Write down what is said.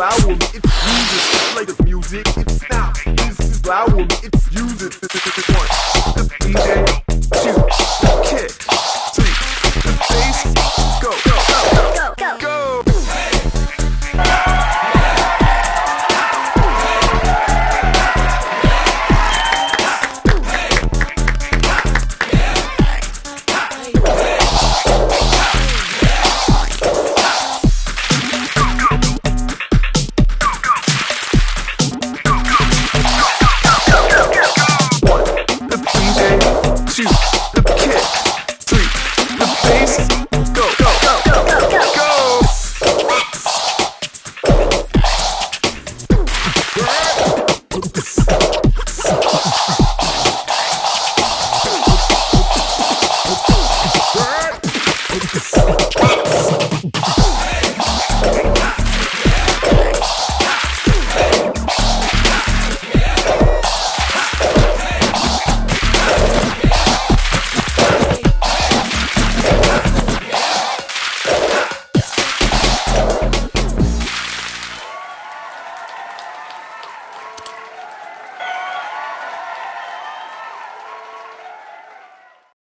loud me, it's music. Play the music, it's not. This is me, it's music.